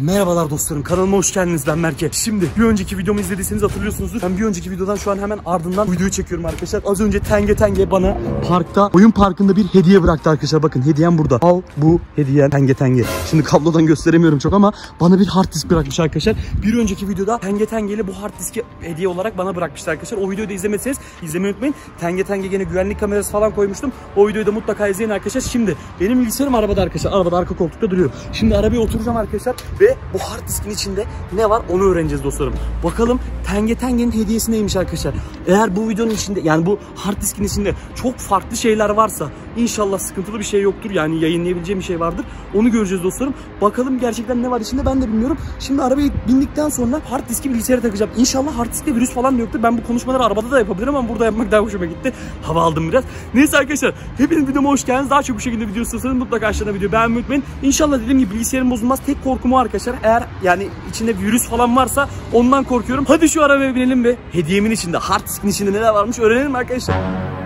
Merhabalar dostlarım kanalıma hoş geldiniz ben Merke. Şimdi bir önceki videomu izlediyseniz hatırlıyorsunuzdur. Ben bir önceki videodan şu an hemen ardından videoyu çekiyorum arkadaşlar. Az önce Tenge Tenge bana parkta oyun parkında bir hediye bıraktı arkadaşlar. Bakın hediyem burada. Al bu hediyen Tenge Tenge. Şimdi kablodan gösteremiyorum çok ama bana bir hard disk bırakmış arkadaşlar. Bir önceki videoda Tenge Tenge ile bu hard diski hediye olarak bana bırakmıştı arkadaşlar. O videoyu da izlemediyseniz izlemeyi unutmayın. Tenge Tenge gene güvenlik kamerası falan koymuştum. O videoyu da mutlaka izleyin arkadaşlar. Şimdi benim bilgisayarım arabada arkadaşlar. Arabada arka koltukta duruyor. Şimdi arabaya oturacağım arkadaşlar ve bu hard diskin içinde ne var onu öğreneceğiz dostlarım. Bakalım Tenge Tenge'nin hediyesi neymiş arkadaşlar. Eğer bu videonun içinde yani bu hard diskin içinde çok farklı şeyler varsa inşallah sıkıntılı bir şey yoktur. Yani yayınlayabileceğim bir şey vardır. Onu göreceğiz dostlarım. Bakalım gerçekten ne var içinde ben de bilmiyorum. Şimdi arabaya bindikten sonra hard diski bilgisayara takacağım. İnşallah hard diskte virüs falan da yoktur. Ben bu konuşmaları arabada da yapabilirim ama burada yapmak daha hoşuma gitti. Hava aldım biraz. Neyse arkadaşlar hepiniz videoma hoş geldiniz. Daha çok bu şekilde video istiyorsanız mutlaka aşağıdan video beğenmeyi unutmayın. İnşallah dediğim gibi bilgisayarım bozulmaz. Tek korkum o arkadaşlar. Eğer yani içinde virüs falan varsa ondan korkuyorum. Hadi şu arabaya binelim ve hediyemin içinde, hard diskin içinde neler varmış öğrenelim arkadaşlar.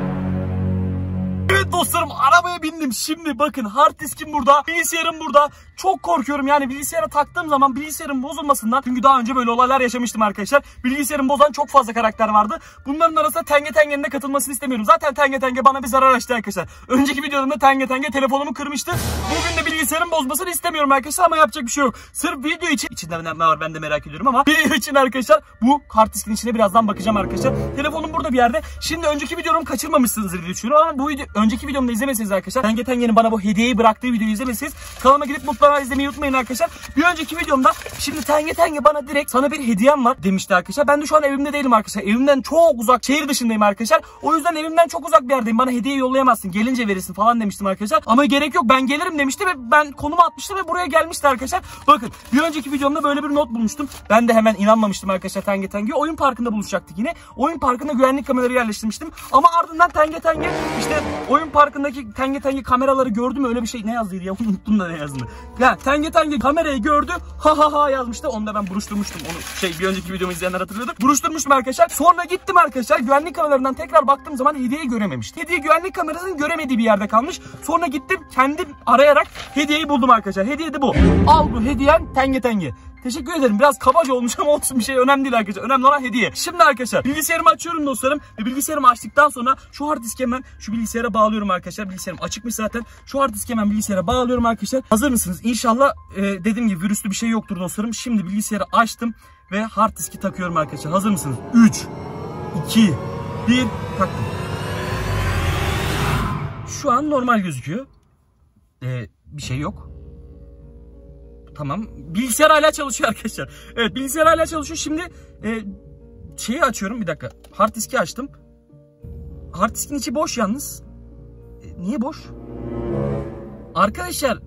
Dostlarım arabaya bindim. Şimdi bakın hard diskim burada, bilgisayarım burada. Çok korkuyorum yani bilgisayara taktığım zaman bilgisayarın bozulmasından. Çünkü daha önce böyle olaylar yaşamıştım arkadaşlar. Bilgisayarın bozan çok fazla karakter vardı. Bunların arasında Tenge Tenge'nin de katılmasını istemiyorum. Zaten Tenge Tenge bana bir zarar açtı arkadaşlar. Önceki videomda Tenge Tenge telefonumu kırmıştı. Bugün de bilgisayarın bozmasını istemiyorum arkadaşlar ama yapacak bir şey yok. Sırf video için içinde ne var ben de merak ediyorum ama video için arkadaşlar bu kart diskin içine birazdan bakacağım arkadaşlar. Telefonum burada bir yerde. Şimdi önceki videomu kaçırmamışsınızdır diye düşünüyorum ama bu video önceki videomda izlemeseniz arkadaşlar. Tenge Tenge'nin bana bu hediyeyi bıraktığı videoyu izlemeseniz kanalıma gidip mutlaka izlemeyi unutmayın arkadaşlar. Bir önceki videomda şimdi Tenge Tenge bana direkt sana bir hediyem var demişti arkadaşlar. Ben de şu an evimde değilim arkadaşlar. Evimden çok uzak şehir dışındayım arkadaşlar. O yüzden evimden çok uzak bir yerdeyim. Bana hediye yollayamazsın. Gelince verirsin falan demiştim arkadaşlar. Ama gerek yok ben gelirim demişti ve ben konumu atmıştım ve buraya gelmişti arkadaşlar. Bakın bir önceki videomda böyle bir not bulmuştum. Ben de hemen inanmamıştım arkadaşlar Tenge Tenge. Oyun parkında buluşacaktık yine. Oyun parkında güvenlik kameraları yerleştirmiştim. Ama ardından Tenge Tenge işte oyun parkındaki Tenge Tenge kameraları gördüm öyle bir şey ne yazdıydı ya unuttum da ne yazdığını. Ya Tenge Tenge kamerayı gördü ha ha ha yazmıştı. Onu da ben buruşturmuştum. Onu şey bir önceki videomu izleyenler hatırladı. Buruşturmuştum arkadaşlar. Sonra gittim arkadaşlar güvenlik kameralarından tekrar baktığım zaman hediyeyi görememiştim. Hediye güvenlik kamerasının göremediği bir yerde kalmış. Sonra gittim kendim arayarak hediyeyi buldum arkadaşlar. Hediye de bu. Al bu hediyen Tenge Tenge. Teşekkür ederim. Biraz kabaca olmuş ama olsun bir şey önemli değil arkadaşlar. Önemli olan hediye. Şimdi arkadaşlar bilgisayarımı açıyorum dostlarım. Ve bilgisayarımı açtıktan sonra şu hard diski hemen şu bilgisayara bağlıyorum arkadaşlar. Bilgisayarım açıkmış zaten. Şu hard diski hemen bilgisayara bağlıyorum arkadaşlar. Hazır mısınız? İnşallah e, dediğim gibi virüslü bir şey yoktur dostlarım. Şimdi bilgisayarı açtım ve hard diski takıyorum arkadaşlar. Hazır mısınız? 3, 2, 1 taktım. Şu an normal gözüküyor. Ee, bir şey yok. Tamam. Bilgisayar hala çalışıyor arkadaşlar. Evet bilgisayar hala çalışıyor. Şimdi e, şeyi açıyorum bir dakika. Hard diski açtım. Hard diskin içi boş yalnız. E, niye boş? Arkadaşlar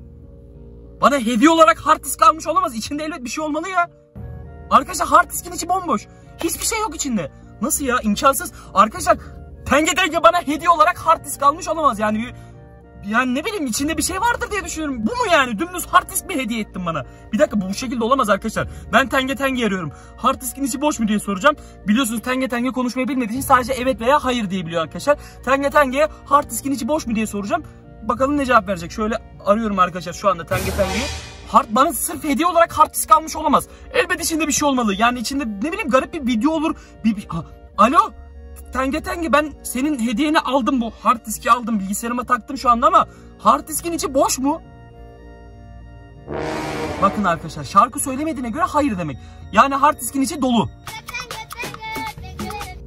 bana hediye olarak hard disk almış olamaz. İçinde elbet bir şey olmalı ya. Arkadaşlar hard diskin içi bomboş. Hiçbir şey yok içinde. Nasıl ya? İmkansız. Arkadaşlar tenge tenge bana hediye olarak hard disk almış olamaz. Yani bir yani ne bileyim içinde bir şey vardır diye düşünüyorum. Bu mu yani? Dümdüz hard disk mi hediye ettin bana? Bir dakika bu, bu şekilde olamaz arkadaşlar. Ben tenge tenge arıyorum. Hard diskin içi boş mu diye soracağım. Biliyorsunuz tenge tenge konuşmayı bilmediği için sadece evet veya hayır diyebiliyor arkadaşlar. Tenge tengeye hard diskin içi boş mu diye soracağım. Bakalım ne cevap verecek. Şöyle arıyorum arkadaşlar şu anda tenge tengeyi. Hard, bana sırf hediye olarak hard disk almış olamaz. Elbet içinde bir şey olmalı. Yani içinde ne bileyim garip bir video olur. Bir, bir... Ha, alo? Tenge tenge ben senin hediyeni aldım bu hard diski aldım bilgisayarıma taktım şu anda ama hard diskin içi boş mu? Bakın arkadaşlar şarkı söylemediğine göre hayır demek. Yani hard diskin içi dolu.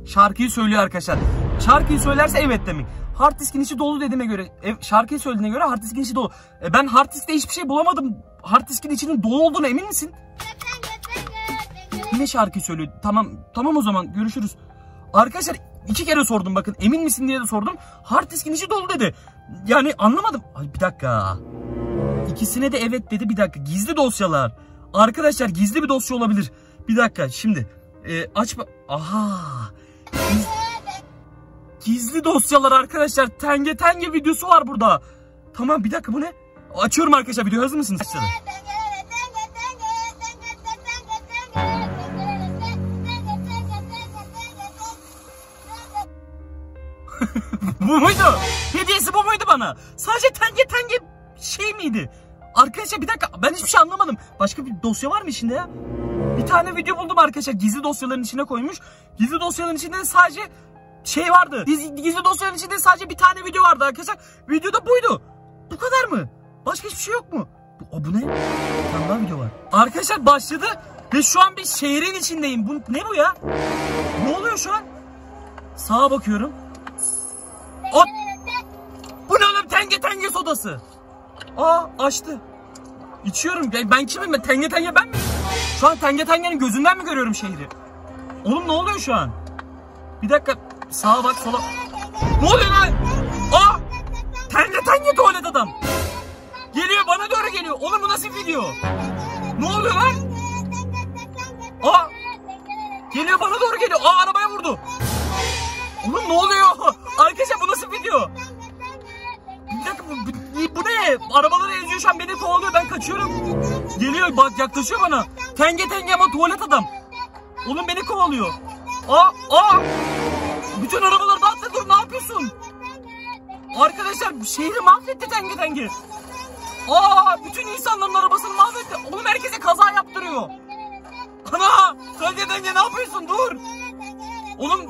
Şarkıyı söylüyor arkadaşlar. Şarkıyı söylerse evet demek. Hard diskin içi dolu dediğime göre, ev, şarkıyı söylediğine göre hard diskin içi dolu. E ben hard diskte hiçbir şey bulamadım. Hard diskin içinin dolu olduğuna emin misin? Yine şarkıyı söylüyor. Tamam, tamam o zaman görüşürüz. Arkadaşlar iki kere sordum bakın emin misin diye de sordum. Hard diskin içi dolu dedi. Yani anlamadım. Ay bir dakika. İkisine de evet dedi bir dakika. Gizli dosyalar. Arkadaşlar gizli bir dosya olabilir. Bir dakika şimdi. E, aç Aha. Giz... Gizli dosyalar arkadaşlar. Tenge tenge videosu var burada. Tamam bir dakika bu ne? Açıyorum arkadaşlar video hazır mısınız? Açalım. Miydi? Arkadaşlar bir dakika ben hiçbir şey anlamadım. Başka bir dosya var mı içinde ya? Bir tane video buldum arkadaşlar. Gizli dosyaların içine koymuş. Gizli dosyaların içinde de sadece şey vardı. Gizli, gizli dosyaların içinde sadece bir tane video vardı arkadaşlar. Videoda buydu. Bu kadar mı? Başka hiçbir şey yok mu? Bu, o, bu ne? Bir tane daha video var. Arkadaşlar başladı ve şu an bir şehrin içindeyim. Bu, ne bu ya? Ne oluyor şu an? Sağa bakıyorum. O, bu ne oğlum tenge tenge sodası? Aa açtı. İçiyorum. Ben, ben kimim ben? Tenge tenge ben miyim? Şu an tenge tengenin gözünden mi görüyorum şehri? Oğlum ne oluyor şu an? Bir dakika. Sağa bak sola. Ne oluyor lan? Aa! Tenge tenge tuvalet adam. Geliyor bana doğru geliyor. Oğlum bu nasıl video? Ne oluyor lan? Aa! Geliyor bana doğru geliyor. Aa arabaya vurdu. Oğlum ne oluyor? Arkadaşlar bu nasıl video? Bir dakika bu, bu, bu ne? Arabaları eziyor şu an beni kovalıyor ben kaçıyorum. Geliyor bak yaklaşıyor bana. Tenge tenge ama tuvalet adam. Oğlum beni kovalıyor. Aa aa. Bütün arabaları dağıttı dur ne yapıyorsun? Arkadaşlar şehri mahvetti tenge tenge. Aa bütün insanların arabasını mahvetti. Oğlum herkese kaza yaptırıyor. Ana tenge tenge ne yapıyorsun dur. Oğlum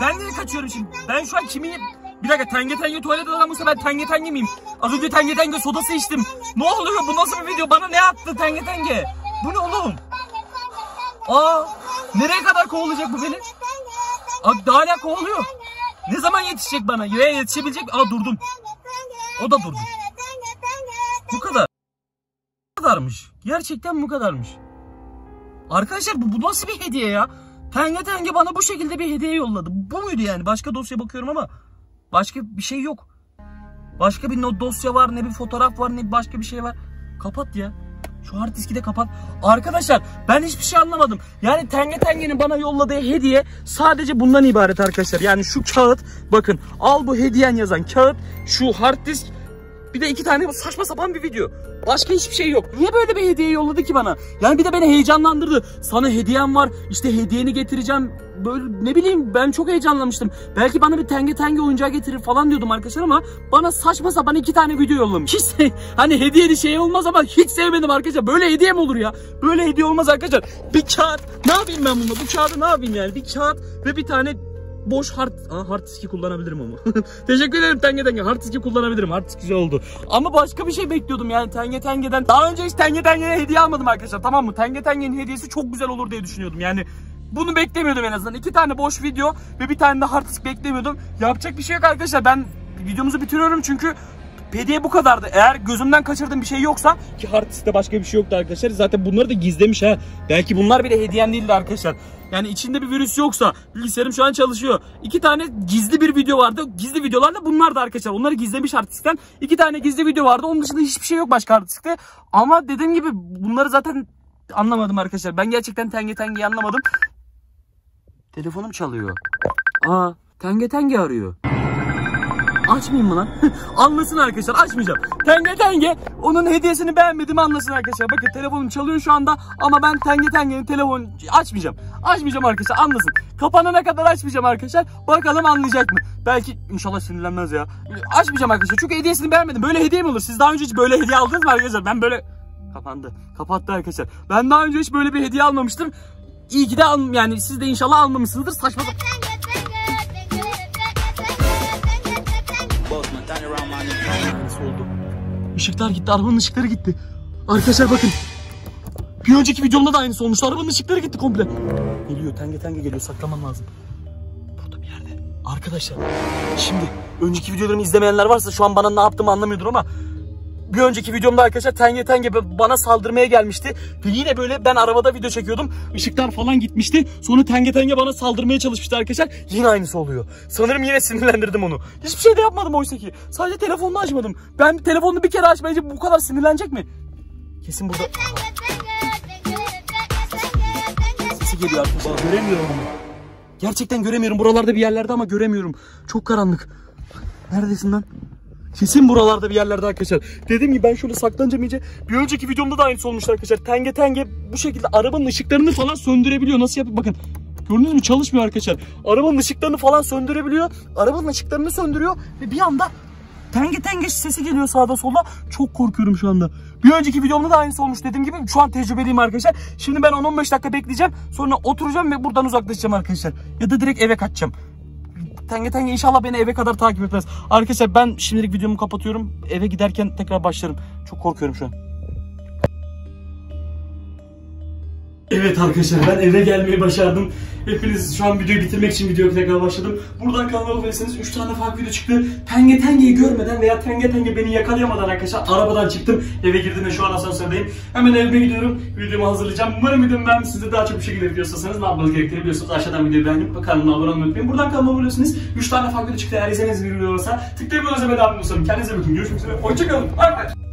ben de kaçıyorum şimdi. Ben şu an kimin... Bir dakika tenge tenge tuvalet adamıysa ben tenge tenge miyim? Az önce tenge tenge sodası içtim. Ne oluyor bu nasıl bir video? Bana ne attı tenge tenge? Bu ne oğlum? Aa nereye kadar kovalayacak bu beni? Aa, daha hala kovalıyor. Ne zaman yetişecek bana? Ya yetişebilecek? Aa durdum. O da durdu. Bu kadar. Bu kadarmış. Gerçekten bu kadarmış. Arkadaşlar bu, bu nasıl bir hediye ya? Tenge tenge bana bu şekilde bir hediye yolladı. Bu muydu yani? Başka dosya bakıyorum ama başka bir şey yok. Başka bir not dosya var, ne bir fotoğraf var, ne başka bir şey var. Kapat ya. Şu hard diski de kapat. Arkadaşlar ben hiçbir şey anlamadım. Yani Tenge Tenge'nin bana yolladığı hediye sadece bundan ibaret arkadaşlar. Yani şu kağıt bakın al bu hediyen yazan kağıt şu hard disk bir de iki tane saçma sapan bir video. Başka hiçbir şey yok. Niye böyle bir hediye yolladı ki bana? Yani bir de beni heyecanlandırdı. Sana hediyem var. İşte hediyeni getireceğim. Böyle ne bileyim ben çok heyecanlanmıştım. Belki bana bir tenge tenge oyuncağı getirir falan diyordum arkadaşlar ama bana saçma sapan iki tane video yollamış. Hiç hani hediyeli şey olmaz ama hiç sevmedim arkadaşlar. Böyle hediye mi olur ya? Böyle hediye olmaz arkadaşlar. Bir kağıt. Ne yapayım ben bununla? Bu kağıdı ne yapayım yani? Bir kağıt ve bir tane boş hard, Aa, hard diski kullanabilirim ama. Teşekkür ederim Tenge Tenge. Hard diski kullanabilirim. Hard disk güzel oldu. Ama başka bir şey bekliyordum yani Tenge Tenge'den. Daha önce hiç Tenge Tenge'ye hediye almadım arkadaşlar. Tamam mı? Tenge Tenge'nin hediyesi çok güzel olur diye düşünüyordum. Yani bunu beklemiyordum en azından. İki tane boş video ve bir tane de hard disk beklemiyordum. Yapacak bir şey yok arkadaşlar. Ben videomuzu bitiriyorum çünkü hediye bu kadardı. Eğer gözümden kaçırdığım bir şey yoksa ki hard diskte başka bir şey yoktu arkadaşlar. Zaten bunları da gizlemiş ha. Belki bunlar bile hediyem değildi arkadaşlar. Yani içinde bir virüs yoksa bilgisayarım şu an çalışıyor. İki tane gizli bir video vardı. Gizli videolar da bunlar da arkadaşlar. Onları gizlemiş hard diskten. İki tane gizli video vardı. Onun dışında hiçbir şey yok başka hard diskte. Ama dediğim gibi bunları zaten anlamadım arkadaşlar. Ben gerçekten tenge tengeyi anlamadım. Telefonum çalıyor. Aa, tenge tenge arıyor. Açmayayım mı lan? anlasın arkadaşlar açmayacağım. Tenge tenge onun hediyesini beğenmedim anlasın arkadaşlar. Bakın telefonum çalıyor şu anda ama ben tenge tengenin telefonu açmayacağım. Açmayacağım arkadaşlar anlasın. Kapanana kadar açmayacağım arkadaşlar. Bakalım anlayacak mı? Belki inşallah sinirlenmez ya. Açmayacağım arkadaşlar çünkü hediyesini beğenmedim. Böyle hediye mi olur? Siz daha önce hiç böyle hediye aldınız mı arkadaşlar? Ben böyle... Kapandı. Kapattı arkadaşlar. Ben daha önce hiç böyle bir hediye almamıştım. İyi ki de al yani siz de inşallah almamışsınızdır. Saçma sapan. Işıklar gitti, arabanın ışıkları gitti. Arkadaşlar bakın. Bir önceki videomda da aynısı olmuştu. Arabanın ışıkları gitti komple. Geliyor, tenge tenge geliyor. Saklamam lazım. Burada bir yerde. Arkadaşlar, şimdi önceki videolarımı izlemeyenler varsa şu an bana ne yaptığımı anlamıyordur ama bir önceki videomda arkadaşlar tenge tenge bana saldırmaya gelmişti. Ve yine böyle ben arabada video çekiyordum. Işıklar falan gitmişti. Sonra tenge tenge bana saldırmaya çalışmıştı arkadaşlar. Yine aynısı oluyor. Sanırım yine sinirlendirdim onu. Hiçbir şey de yapmadım oysa ki. Sadece telefonunu açmadım. Ben telefonunu bir kere açmayınca bu kadar sinirlenecek mi? Kesin burada... Sesi geliyor arkadaşlar. Göremiyorum onu. Gerçekten göremiyorum. Buralarda bir yerlerde ama göremiyorum. Çok karanlık. Neredesin lan? Kesin buralarda bir yerlerde arkadaşlar. Dediğim gibi ben şöyle saklanacağım. Bir önceki videomda da aynısı olmuştu arkadaşlar. Tenge tenge bu şekilde arabanın ışıklarını falan söndürebiliyor. Nasıl yapıyor? Bakın. Gördünüz mü? Çalışmıyor arkadaşlar. Arabanın ışıklarını falan söndürebiliyor. Arabanın ışıklarını söndürüyor ve bir anda tenge tenge sesi geliyor sağda solda. Çok korkuyorum şu anda. Bir önceki videomda da aynısı olmuş dediğim gibi şu an tecrübeliyim arkadaşlar. Şimdi ben 10-15 dakika bekleyeceğim. Sonra oturacağım ve buradan uzaklaşacağım arkadaşlar. Ya da direkt eve kaçacağım. Tenge tenge inşallah beni eve kadar takip etmez. Arkadaşlar ben şimdilik videomu kapatıyorum. Eve giderken tekrar başlarım. Çok korkuyorum şu an. Evet arkadaşlar ben eve gelmeyi başardım. Hepiniz şu an videoyu bitirmek için videoyu tekrar başladım. Buradan kanalıma abone olursanız 3 tane farklı video çıktı. Tenge Tenge'yi görmeden veya Tenge Tenge beni yakalayamadan arkadaşlar arabadan çıktım. Eve girdim ve şu an asansördeyim. Hemen evime gidiyorum. Videomu hazırlayacağım. Umarım videomu beğenmişsinizdir. Daha çok bir şekilde video istiyorsanız ne yapmanız gerektiğini biliyorsunuz. Aşağıdan videoyu beğenip kanalıma abone olmayı unutmayın. Buradan kanalıma abone olursanız 3 tane farklı video çıktı. Eğer izlemeniz bir video olursa tıklayıp o zaman abone olursanız. Kendinize bakın. Görüşmek üzere. Hoşçakalın. Bay.